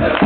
Mit